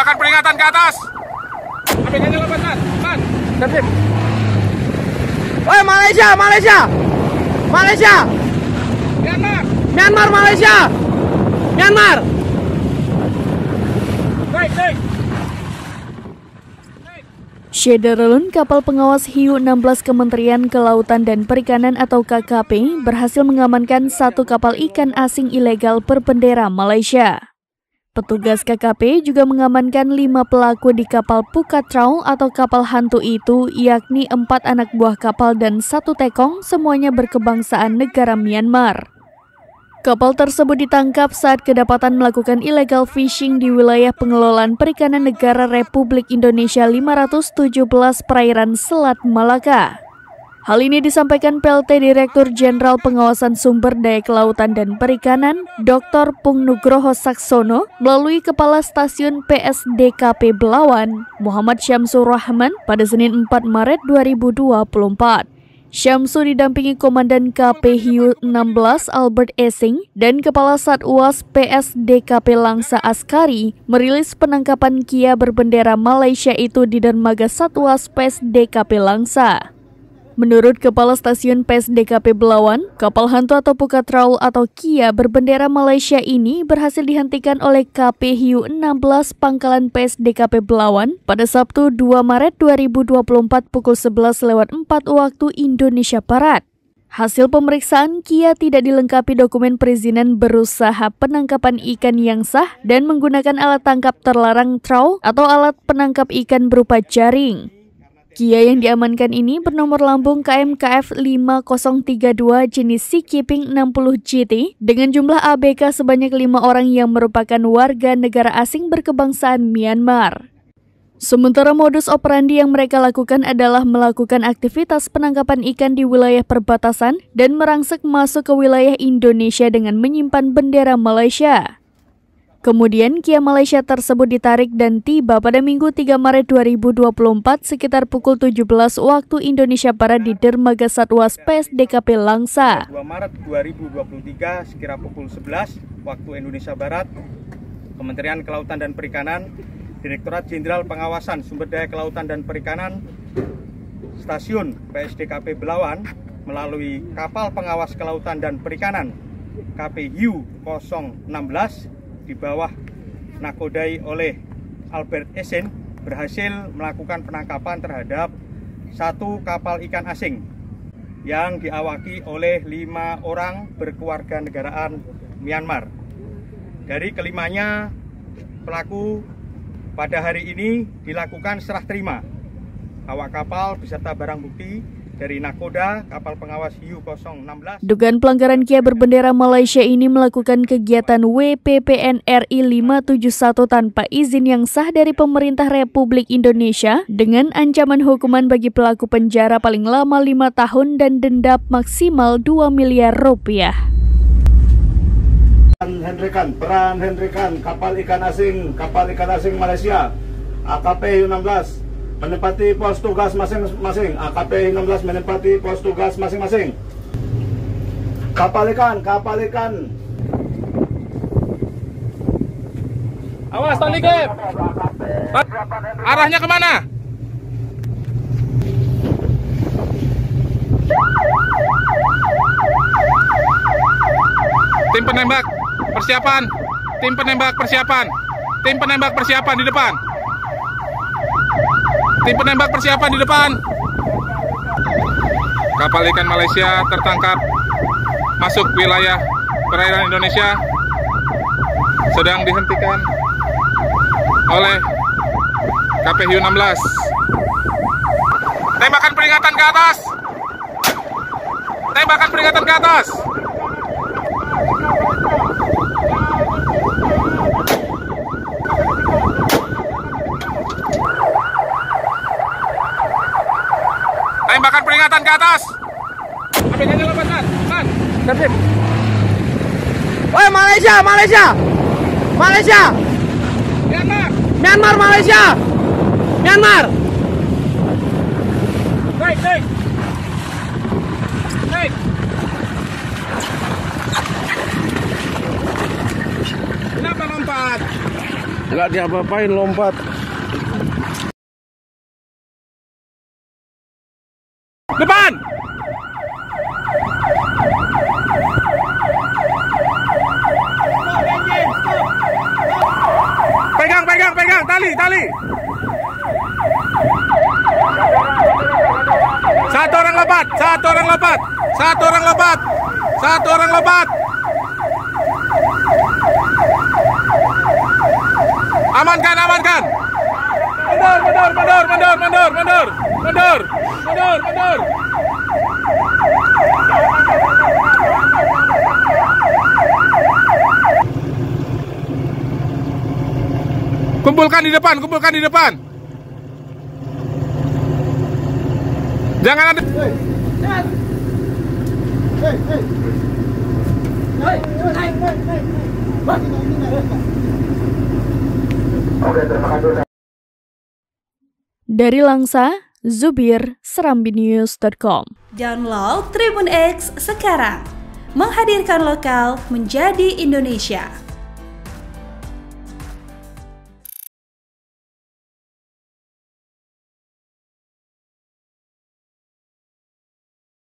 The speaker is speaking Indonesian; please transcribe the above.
Tembakan peringatan ke atas. Tertib. Woi Malaysia, Malaysia. Malaysia. Myanmar. Myanmar, Malaysia. Myanmar. Shederalun, kapal pengawas Hiu 16 Kementerian Kelautan dan Perikanan atau KKP, berhasil mengamankan satu kapal ikan asing ilegal berbendera Malaysia. Petugas KKP juga mengamankan lima pelaku di kapal Pukatrau atau kapal hantu itu, yakni empat anak buah kapal dan satu tekong, semuanya berkebangsaan negara Myanmar. Kapal tersebut ditangkap saat kedapatan melakukan illegal fishing di wilayah pengelolaan perikanan negara Republik Indonesia 517 perairan Selat Malaka. Hal ini disampaikan PLT Direktur Jenderal Pengawasan Sumber Daya Kelautan dan Perikanan, Dr. Pung Nugroho Saksono, melalui Kepala Stasiun PSDKP Belawan, Muhammad Syamsur Rahman, pada Senin 4 Maret 2024. Syamsu didampingi Komandan KP Hiu 16 Albert Essing dan Kepala Satwas PSDKP Langsa Askari merilis penangkapan Kia berbendera Malaysia itu di dermaga Satwas PSDKP Langsa. Menurut Kepala Stasiun PSDKP Belawan, kapal hantu atau Pukatraul atau Kia berbendera Malaysia ini berhasil dihentikan oleh KP Hiu 16 Pangkalan PSDKP Belawan pada Sabtu 2 Maret 2024 pukul 11 lewat 4 waktu Indonesia Barat. Hasil pemeriksaan, Kia tidak dilengkapi dokumen perizinan berusaha penangkapan ikan yang sah dan menggunakan alat tangkap terlarang trawl atau alat penangkap ikan berupa jaring. Kia yang diamankan ini bernomor lambung KMKF 5032 jenis Sea Keeping 60 GT dengan jumlah ABK sebanyak lima orang yang merupakan warga negara asing berkebangsaan Myanmar. Sementara modus operandi yang mereka lakukan adalah melakukan aktivitas penangkapan ikan di wilayah perbatasan dan merangsek masuk ke wilayah Indonesia dengan menyimpan bendera Malaysia. Kemudian Kia Malaysia tersebut ditarik dan tiba pada Minggu 3 Maret 2024 sekitar pukul 17 waktu Indonesia Barat di Dermaga Satwas PSDKP Langsa. 2 Maret 2023 sekira pukul 11 waktu Indonesia Barat, Kementerian Kelautan dan Perikanan, Direktorat Jenderal Pengawasan Sumber Daya Kelautan dan Perikanan, Stasiun PSDKP Belawan melalui kapal pengawas kelautan dan perikanan KPU 016 di bawah nakodai oleh Albert Esen berhasil melakukan penangkapan terhadap satu kapal ikan asing yang diawaki oleh lima orang berkeluarga negaraan Myanmar. Dari kelimanya pelaku pada hari ini dilakukan serah terima awak kapal beserta barang bukti dari Nakoda, kapal pengawas Hiu 016. Dugaan pelanggaran Kia berbendera Malaysia ini melakukan kegiatan WPPN RI 571 tanpa izin yang sah dari pemerintah Republik Indonesia dengan ancaman hukuman bagi pelaku penjara paling lama 5 tahun dan denda maksimal 2 miliar rupiah. Hendrikan, peran Hendrikan, kapal ikan asing, kapal ikan asing Malaysia, AKP 16 menempati pos tugas masing-masing. AKP 16 menempati pos tugas masing-masing. Kapal ikan, kapal ikan. Awas, Tony Gap. Arahnya ke mana? Tim penembak persiapan. Tim penembak persiapan. Tim penembak persiapan di depan. Tim penembak persiapan di depan. Kapal ikan Malaysia tertangkap masuk wilayah perairan Indonesia sedang dihentikan oleh KPU 16. Tembakan peringatan ke atas. Tembakan peringatan ke atas. Tembakan peringatan ke atas. Tertib. Woi Malaysia, Malaysia. Malaysia. Myanmar. Myanmar, Malaysia. Myanmar. Baik, baik. Baik. Kenapa lompat? Nggak diapa-apain lompat. Depan! Pegang, pegang, pegang, tali, tali. Satu orang lompat, satu orang lompat, satu orang lompat, satu orang lompat. Amankan, amankan. Mundur, mundur, mundur, mundur, mundur, mundur, mundur, mundur, mundur. Kumpulkan di depan, kumpulkan di depan. Jangan ada. Dari Langsa, Zubir, serambinews.com. Download Tribun X sekarang. Menghadirkan lokal menjadi Indonesia.